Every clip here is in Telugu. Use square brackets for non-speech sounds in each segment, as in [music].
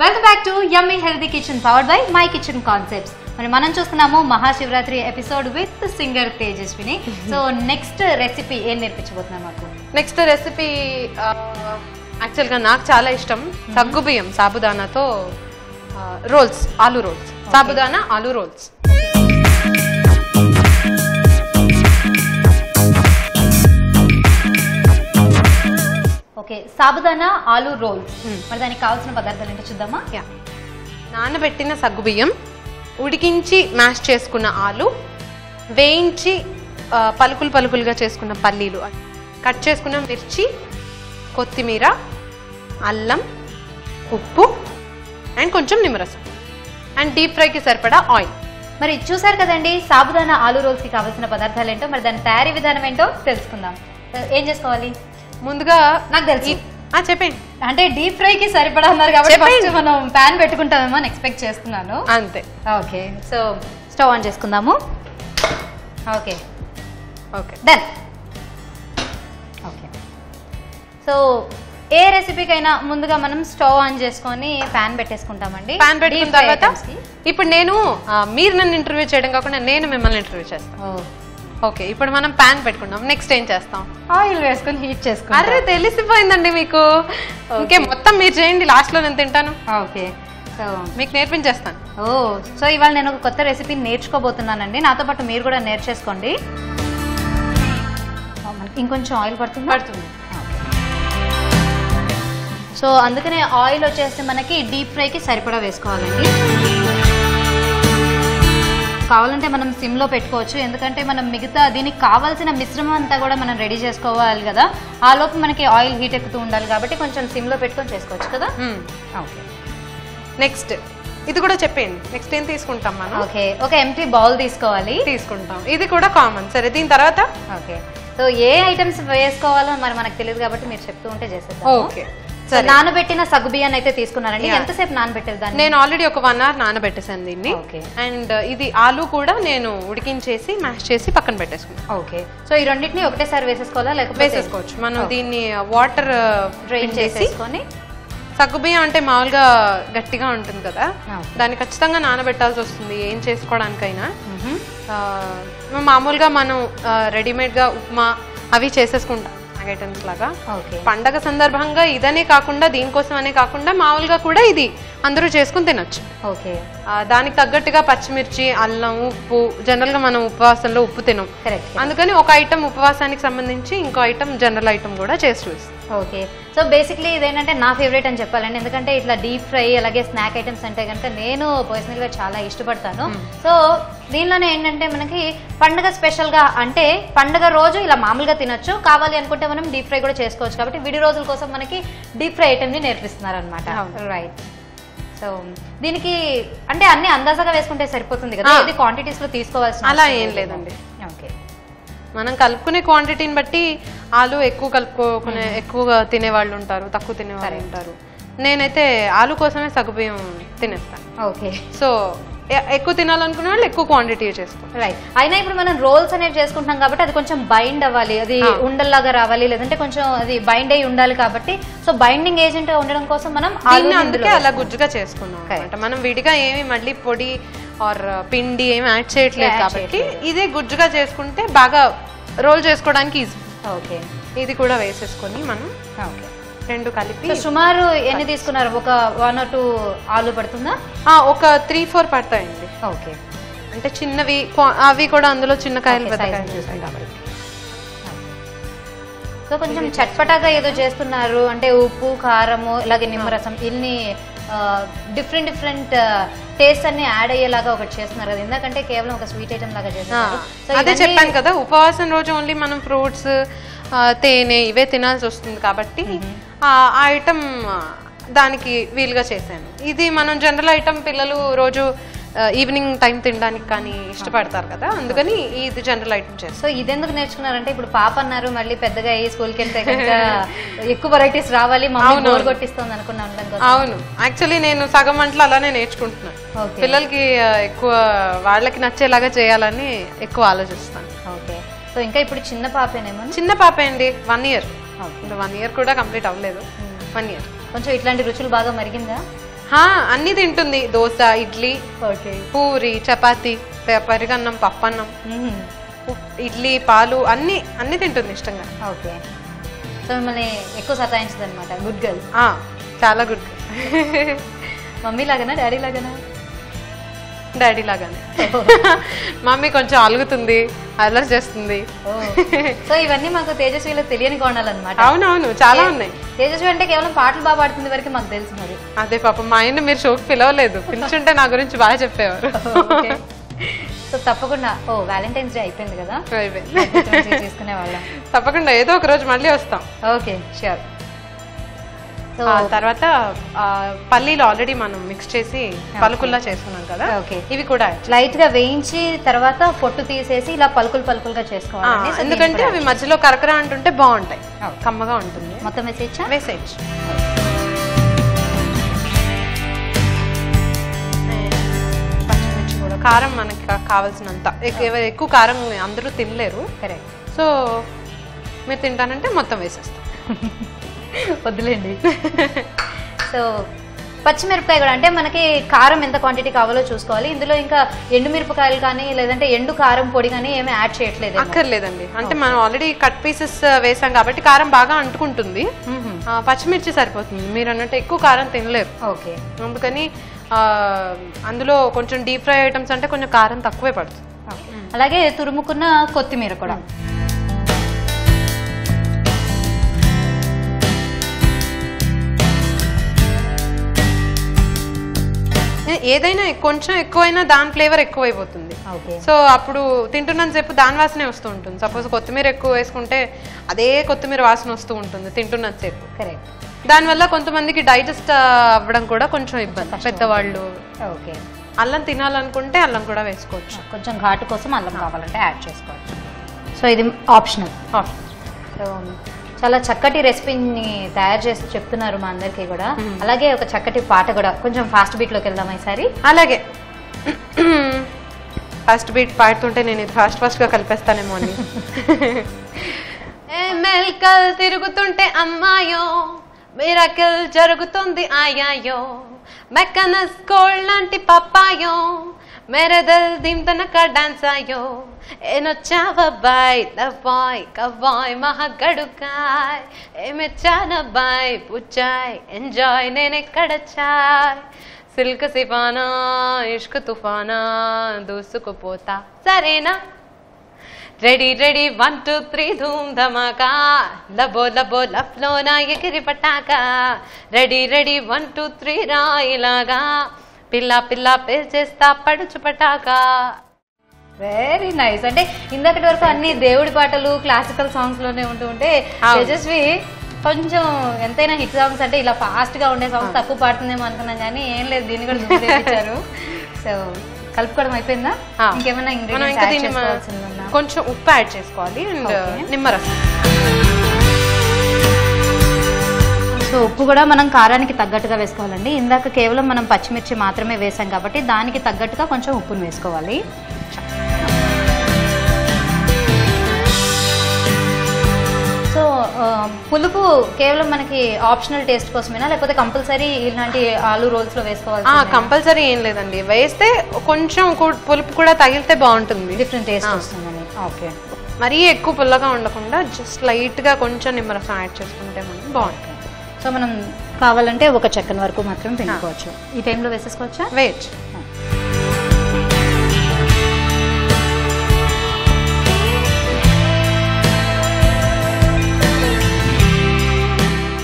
Welcome back to yummy healthy kitchen powered by my kitchen concepts మరి మనం చూస్తున్నాము Mahashivratri episode with singer Tejaswini. So next recipe ఏం నేర్పించబోతున్నారు మాకు? నెక్స్ట్ రెసిపీ యాక్చువల్గా నాకు చాలా ఇష్టం. సగ్గుబియ్యం సాబుదానాతో రోల్స్ ఆలు రోల్స్ సాబుదానా ఆలు రోల్స్ ఓకే సాబుదానా ఆలు రోల్స్ మరి దానికి కావాల్సిన పదార్థాలు ఏంటో చూద్దామా? యా. నానబెట్టిన సగ్గుబియ్యం ఉడికించి మ్యాష్ చేసుకున్న ఆలు వేయించి పలుకులు పలుకులుగా చేసుకున్న పల్లీలు కట్ చేసుకున్న మిర్చి కొత్తిమీర అల్లం ఉప్పు అండ్ కొంచెం నిమ్మరసం. అండ్ డీప్ ఫ్రైకి సరిపడా ఆయిల్. మరి చూసారు కదండి సాబుదానా ఆలు రోల్స్కి కావాల్సిన పదార్థాలు ఏంటో మరి దాని తయారీ విధానం ఏంటో తెలుసుకుందాం. ఏం చేసుకోవాలి? ముందుగా నాకు తెలుసు. చెప్పండి అంటే డీప్ ఫ్రై కి సరిపడా అన్నారు కాబట్టి. ఫస్ట్ మనం ప్యాన్ పెట్టుకుంటామేమో అని ఎక్స్పెక్ట్ చేస్తున్నాను. అంతే. ఓకే సో స్టవ్ ఆన్ చేసుకుందాము. Okay okay done okay so ఏ రెసిపీకైనా ముందుగా మనం స్టవ్ ఆన్ చేసుకొని ప్యాన్ పెట్టేసుకుంటామండి. Deep fry తర్వాత. ఇప్పుడు నేను మీరు నన్ను ఇంటర్వ్యూ చేయడం కాకుండా నేను మిమ్మల్ని ఇంటర్వ్యూ చేస్తాను. ఓ, ఓకే ఇప్పుడు మనం పాన్ పెట్టుకున్నాం నెక్స్ట్ ఏం చేస్తాం? ఆయిల్ వేసుకొని హీట్ చేసుకుంటాం. అరే తెలిసిపోయిందండి మీకు. ఇంకే మొత్తం మీరు చేయండి లాస్ట్లో నేను తింటాను. ఓకే సో మీకు నేర్పించేస్తాను. ఓ సో ఇవాళ నేను ఒక కొత్త రెసిపీ నేర్చుకోబోతున్నానండి. నాతో పాటు మీరు కూడా నేర్చేసుకోండి. మనకి ఇంకొంచెం ఆయిల్ పడుతుంది? పడుతుంది. సో అందుకనే ఆయిల్ వచ్చేసి మనకి డీప్ ఫ్రైకి సరిపడా వేసుకోవాలండి. కావాలంటే మనం సిమ్లో పెట్టుకోవచ్చు. ఎందుకంటే మనం మిగతా దీనికి కావాల్సిన మిశ్రమం అంతా కూడా మనం రెడీ చేసుకోవాలి కదా. ఆ లోపు మనకి ఆయిల్ హీట్ ఎక్కుతూ ఉండాలి కాబట్టి కొంచెం సిమ్లో పెట్టుకొని చేసుకోవచ్చు కదా. ఓకే. నెక్స్ట్ ఇది కూడా చెప్పేయండి. నెక్స్ట్ ఏం తీసుకుంటాం మనం? ఓకే. ఒక ఎంటీ బౌల్ తీసుకోవాలి. తీసుకుంటాం. ఇది కూడా కామన్ సరే దీని తర్వాత? ఓకే. సో ఏ ఐటమ్స్ వేసుకోవాలో మరి మనకు తెలియదు కాబట్టి మీరు చెప్తూ ఉంటే చేసేద్దాం ఓకే. నానబెట్టిన సగ్గుబియ్యాన్ని అయితే తీసుకున్నారండి. ఎంతసేపు నానబెట్టారు దాన్ని? నేను ఆల్రెడీ ఒక వన్ అవర్ నానబెట్టేసాను దీన్ని. అండ్ ఇది ఆలు కూడా నేను ఉడికించేసి మ్యాష్ చేసి పక్కన పెట్టేసుకున్నాను. ఓకే సో ఈ రెండింటిని ఒకటేసారి వేసేసుకోవాలా? లేకపోతే వేసేసుకోవచ్చు. మనం దీన్ని వాటర్ డ్రైన్ చేసి చేసేసుకొని సగ్గుబియ్యం అంటే మామూలుగా గట్టిగా ఉంటుంది కదా. దాన్ని ఖచ్చితంగా నానబెట్టాల్సి వస్తుంది ఏం చేసుకోవడానికైనా. ఆ, మామూలుగా మనం రెడీమేడ్గా ఉప్మా అవి చేసేసుకుంటాం. ఐటమ్స్ లాగా. పండగ సందర్భంగా ఇదనే కాకుండా దీనికోసం అనే కాకుండా మామూలుగా కూడా ఇది. అందరూ చేసుకుని తినొచ్చు. ఓకే. దానికి తగ్గట్టుగా పచ్చిమిర్చి అల్లం ఉప్పు జనరల్గా మనం ఉపవాసంలో ఉప్పు తినం. అందుకని ఒక ఐటమ్ ఉపవాసానికి సంబంధించి ఇంకో ఐటమ్ జనరల్ ఐటమ్ కూడా చేసి చూస్తాం. ఓకే. సో బేసిక్లీ ఇదేంటంటే నా ఫేవరెట్ అని చెప్పాలండి. ఎందుకంటే ఇట్లా డీప్ ఫ్రై అలాగే స్నాక్ ఐటమ్స్ అంటే కనుక నేను పర్సనల్గా చాలా ఇష్టపడతాను. సో దీనిలోనే ఏంటంటే మనకి పండగ స్పెషల్గా అంటే పండగ రోజు ఇలా మామూలుగా తినొచ్చు. కావాలి అనుకుంటే మనం డీప్ ఫ్రై కూడా చేసుకోవచ్చు. కాబట్టి విడి రోజుల కోసం మనకి డీప్ ఫ్రై ఐటమ్ని నేర్పిస్తున్నారు అనమాట రైట్ సో దీనికి అంటే అన్ని అందాజగా వేసుకుంటే సరిపోతుంది కదా. ఇది క్వాంటిటీస్లో తీసుకోవాల్సిన అలా ఏం లేదు. లేదండి. ఓకే. మనం కలుపుకునే క్వాంటిటీని బట్టి ఆలు ఎక్కువ కలుపుకోకునే ఎక్కువగా తినే వాళ్ళు ఉంటారు తక్కువ తినే వాళ్ళు ఉంటారు. నేనైతే ఆలు కోసమే సగ్గుబియ్యం తినేస్తాను. ఓకే. సో ఎక్కువ తినాలనుకునే వాళ్ళు ఎక్కువ క్వాంటిటీ చేసుకో రైట్ అయినా ఇప్పుడు మనం రోల్స్ అనేవి చేసుకుంటున్నాం కాబట్టి అది కొంచెం బైండ్ అవ్వాలి. అది. ఉండల్లాగా రావాలి. లేదంటే కొంచెం అది బైండ్ అయి ఉండాలి కాబట్టి. సో బైండింగ్ ఏజెంట్ ఉండడం కోసం మనం అందుకే అలా గుజ్జుగా చేసుకున్నాం అనమాట మనం విడిగా ఏమి మళ్ళీ పొడి ఆర్ పిండి ఏమి యాడ్ చేయట్లేదు కాబట్టి ఇదే గుజ్జుగా చేసుకుంటే బాగా రోల్ చేసుకోవడానికి ఈజీ ఓకే ఇది కూడా వేసేసుకొని మనం ఓకే రెండు కలిపి సుమారు ఎన్ని తీసుకున్నారు? ఒక వన్ ఆర్ టూ ఆలు పడుతుందా? ఒక త్రీ ఫోర్ పడతాయండి. ఓకే అంటే చిన్నవి అవి కూడా అందులో చిన్న కాయలు. సో కొంచెం చట్పటాగా ఏదో చేస్తున్నారు. అంటే ఉప్పు కారము ఇలాగే నిమ్మరసం ఇన్ని డిఫరెంట్ డిఫరెంట్ టేస్ట్ అన్ని యాడ్ అయ్యేలాగా ఒకటి చేస్తున్నారు కదా. ఎందుకంటే కేవలం ఒక స్వీట్ ఐటమ్ లాగా చేస్తున్నారు. అదే చెప్పాను కదా ఉపవాసం రోజు ఓన్లీ మనం ఫ్రూట్స్ తేనె ఇవే తినాల్సి వస్తుంది కాబట్టి ఆ ఐటమ్ దానికి వీలుగా చేశాను. ఇది మనం జనరల్ ఐటమ్ పిల్లలు రోజు ఈవినింగ్ టైం తినడానికి కానీ ఇష్టపడతారు కదా అందుకని ఇది జనరల్ ఐటమ్ చేస్తాను సో ఇదెందుకు నేర్చుకున్నారంటే ఇప్పుడు పాప అన్నారు మళ్ళీ పెద్దగా అయ్యి స్కూల్కి వెళ్తే కనుక ఎక్కువ వెరైటీస్ రావాలి అవును. కొట్టిస్తుంది అనుకున్నా ఉండడం కోసం. అవును. యాక్చువల్లీ నేను సగం వంటలు అలానే నేర్చుకుంటున్నాను. పిల్లలకి ఎక్కువ వాళ్ళకి నచ్చేలాగా చేయాలని ఎక్కువ ఆలోచిస్తాను. ఓకే. సో ఇంకా ఇప్పుడు చిన్న పాపేనేమో? చిన్న పాప అండి one year okay one year కూడా కంప్లీట్ అవ్వలేదు. వన్ ఇయర్ కొంచెం ఇట్లాంటి రుచులు బాగా మరిగిందా? హా, అన్ని తింటుంది. దోశ ఇడ్లీ ఓకే. పూరి చపాతి పెరుగన్నం పప్పన్నం. ఉప్- ఇడ్లీ పాలు అన్ని అన్ని తింటుంది ఇష్టంగా. ఓకే. సో మిమ్మల్ని ఎక్కువ సతాయించదు అనమాట గుడ్ గర్ల్ చాలా గుడ్ మమ్మీ [laughs] లాగానా డాడీ లాగానా? డాడీ లాగానే. [laughs] మమ్మీ కొంచెం అలుగుతుంది. అల్లరి చేస్తుంది. సో ఇవన్నీ మాకు తేజస్విలో తెలియని కోణాలన్నమాట. అవునవును చాలా ఉన్నాయి. తేజస్వి అంటే కేవలం పాటలు బాగా పాడుతుంది వరకు మాకు తెలుసు మరి. అదే పాపం మా ఆయన మీరు షోకి పిలవలేదు. పిలిచుంటే నా గురించి బాగా చెప్పేవారు. సో తప్పకుండా ఓ వ్యాలంటైన్స్ డే అయిపోయింది కదా? అయిపోయింది. వాళ్ళం. తప్పకుండా ఏదో ఒక రోజు మళ్ళీ వస్తాం. ఓకే ఆ తర్వాత పల్లీలు ఆల్రెడీ మనం మిక్స్ చేసి పలుకుల్లా చేసుకున్నాం కదా. ఇవి కూడా లైట్గా వేయించి తర్వాత పొట్టు తీసేసి ఇలా పలుకులు పలుకులుగా చేసుకోవాలి ఎందుకంటే అవి మధ్యలో కరకర అంటుంటే బాగుంటాయి. కమ్మగా ఉంటుంది. మొత్తం వేసేయచ్చా? వేసేయచ్చు. కారం మనకి కావాల్సినంత. ఎక్కువ కారం అందరూ తినలేరు. కరెక్ట్ సో మీరు తింటానంటే మొత్తం వేసేస్తాం. [laughs] వద్దులేండి. సో పచ్చిమిరపకాయ కూడా అంటే మనకి కారం ఎంత క్వాంటిటీ కావాలో చూసుకోవాలి. ఇందులో ఇంకా ఎండు మిరపకాయలు కానీ లేదంటే ఎండు కారం పొడి కానీ ఏమీ యాడ్ చేయట్లేదు అక్కర్లేదండి. అంటే మనం ఆల్రెడీ కట్ పీసెస్ వేసాం కాబట్టి కారం బాగా అంటుకుంటుంది. పచ్చిమిర్చి సరిపోతుంది. మీరు అన్నట్టు ఎక్కువ కారం తినలేరు. ఓకే. అందుకని అందులో కొంచెం డీప్ ఫ్రై ఐటమ్స్ అంటే కొంచెం కారం తక్కువే పడుతుంది. అలాగే తురుముకున్న కొత్తిమీర కూడా. ఏదైనా కొంచెం ఎక్కువైనా దాని ఫ్లేవర్ ఎక్కువ అయిపోతుంది సో అప్పుడు తింటున్నంత సేపు దాని వాసనే వస్తూ ఉంటుంది. సపోజ్ కొత్తిమీర ఎక్కువ వేసుకుంటే అదే కొత్తిమీర వాసన వస్తూ ఉంటుంది తింటున్నంత సేపు. కరెక్ట్. దానివల్ల కొంతమందికి డైజెస్ట్ అవ్వడం కూడా కొంచెం ఇబ్బంది. పెద్దవాళ్ళు ఓకే. అల్లం తినాలనుకుంటే అల్లం కూడా వేసుకోవచ్చు. కొంచెం ఘాటు కోసం అల్లం కావాలంటే యాడ్ చేసుకోవచ్చు. సో ఇది ఆప్షనల్. సో చాలా చక్కటి రెసిపీని తయారు చేసి చెప్తున్నారు మా అందరికీ కూడా. అలాగే ఒక చక్కటి పాట కూడా. కొంచెం ఫాస్ట్ బీట్లోకి వెళ్దాం ఈసారి? అలాగే. ఫస్ట్ బీట్ పాడుతుంటే నేను ఇది ఫాస్ట్ ఫాస్ట్గా కలిపేస్తానేమో అని. [laughs] మెల్కల్ తిరుగుతుంటే అమ్మాయో మిరకల్ జరుగుతుంది ఆయాయో మెక్కనస్ కోల్ లాంటి పప్పాయో मेरे दिल धीम तनक डांस आयो। एनो चाव बाई दबाई कवाई महा गड़ुकाई एमे चान बाई, पुचाई, एंजॉय, नेने कड़चाई सिल्क सिफाना इश्क तूफाना, दोस्त को पोता। सरेना ready ready one two three धूम धमाका। लबो लबो लफलोना ये गिरी पटाखा ready ready one two three राय लगा। పిల్ల పిల్ల పేల్చేస్తా పడుచు పటాకా వెరీ నైస్ అంటే ఇందాకటి వరకు అన్ని దేవుడి పాటలు క్లాసికల్ సాంగ్స్లోనే ఉంటూ ఉంటే. తేజస్వి కొంచెం ఎంతైనా హిట్ సాంగ్స్ అంటే ఇలా ఫాస్ట్గా ఉండే సాంగ్స్ తక్కువ పాడుతుందేమో అనుకున్నాం కానీ ఏం లేదు దీన్ని కూడా చూపించారు సో కలుపుకోవడం అయిపోయిందా. ఇంకేమైనా మనం ఇంగ్రీడియంట్స్ కొంచెం ఉప్పు యాడ్ చేసుకోవాలి అండ్ Okay. నిమ్మరసం. సో ఉప్పు కూడా మనం కారానికి తగ్గట్టుగా వేసుకోవాలండి. ఇందాక కేవలం మనం పచ్చిమిర్చి మాత్రమే వేసాం కాబట్టి దానికి తగ్గట్టుగా కొంచెం ఉప్పును వేసుకోవాలి. సో పులుపు కేవలం మనకి ఆప్షనల్ టేస్ట్ కోసమేనా? లేకపోతే కంపల్సరీ ఇలాంటి ఆలు రోల్స్లో వేసుకోవాలి కంపల్సరీ ఏం లేదండి. వేస్తే కొంచెం పులుపు కూడా తగిలితే బాగుంటుంది. డిఫరెంట్ టేస్ట్ వస్తుందని ఓకే. మరీ ఎక్కువ పుల్లగా ఉండకుండా జస్ట్ లైట్గా కొంచెం నిమ్మరసం యాడ్ చేసుకుంటే మనకి బాగుంటుంది. సో మనం కావాలంటే ఒక చెక్కన వరకు మాత్రం పిండుకోవచ్చు. ఈ టైంలో వేసేసుకోవచ్చా? వేయచ్చు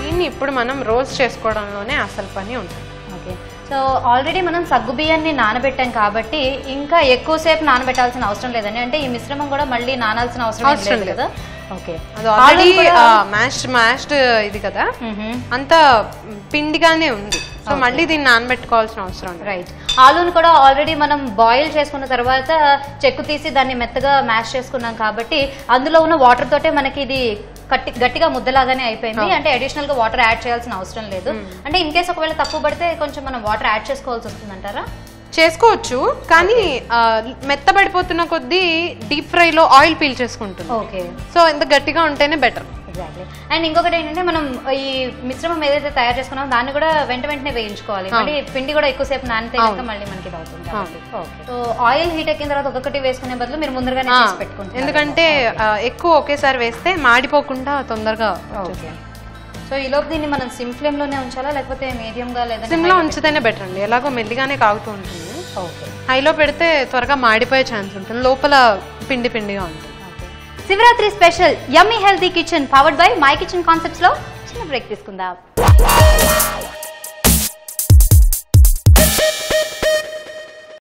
దీన్ని ఇప్పుడు మనం రోస్ట్ చేసుకోవడంలోనే అసలు పని ఉంటుంది. ఓకే. సో ఆల్రెడీ మనం సగ్గు బియ్యాన్ని నానబెట్టాం కాబట్టి ఇంకా ఎక్కువసేపు నానబెట్టాల్సిన అవసరం లేదండి. అంటే ఈ మిశ్రమం కూడా మళ్ళీ నానాల్సిన అవసరం లేదు. కదా. అది ఆల్రెడీ మ్యాష్డ్ మ్యాష్డ్ ఇది కదా? అంత పిండిగానే ఉంది. సో మళ్ళీ దీన్ని నానబెట్టుకోవాల్సిన అవసరం రైట్ ఆలూని కూడా ఆల్రెడీ మనం బాయిల్ చేసుకున్న తర్వాత చెక్కు తీసి దాన్ని మెత్తగా మ్యాష్ చేసుకున్నాం కాబట్టి అందులో ఉన్న వాటర్ తోటే మనకి ఇది కట్టి గట్టిగా ముద్దలాగానే అయిపోయింది. అంటే అడిషనల్గా వాటర్ యాడ్ చేయాల్సిన అవసరం లేదు. అంటే ఇన్ కేస్ ఒకవేళ తక్కువ పడితే కొంచెం మనం వాటర్ యాడ్ చేసుకోవాల్సి వస్తుందంటారా? చేసుకోవచ్చు కానీ మెత్తబడిపోతున్న కొద్దీ డీప్ ఫ్రైలో ఆయిల్ పీల్ చేసుకుంటుంది. ఓకే సో ఇంత గట్టిగా ఉంటేనే బెటర్. ఎగ్జాక్ట్లీ అండ్ ఇంకొకటి ఏంటంటే మనం ఈ మిశ్రమం ఏదైతే తయారు చేసుకున్నామో దాన్ని కూడా వెంట వెంటనే వేయించుకోవాలి. మళ్ళీ పిండి కూడా ఎక్కువసేపు నానితే కనుక మళ్ళీ మనకి అవుతుంది సో ఆయిల్ హీట్ ఎక్కిన తర్వాత ఒక్కొక్కటి వేసుకునే బదులు మీరు ముందుగానే చేసి పెట్టుకుంటారు ఎందుకంటే ఎక్కువ ఒకేసారి వేస్తే మాడిపోకుండా తొందరగా ఓకే సో ఈ లోపు దీన్ని మనం సిమ్ ఫ్లేమ్లోనే ఉంచాలా? లేకపోతే మీడియం గా లేదా సిమ్లో ఉంచితేనే బెటర్ అండి ఎలాగో మెల్లిగానే కాగుతూ ఉంటుంది. ఓకే. హైలో పెడితే త్వరగా మాడిపోయే ఛాన్స్ ఉంటుంది. లోపల పిండి పిండిగా ఉంటుంది. Shivaratri special yummy healthy kitchen powered by my kitchen కాన్సెప్ట్స్లో చిన్న బ్రేక్ తీసుకుందాం.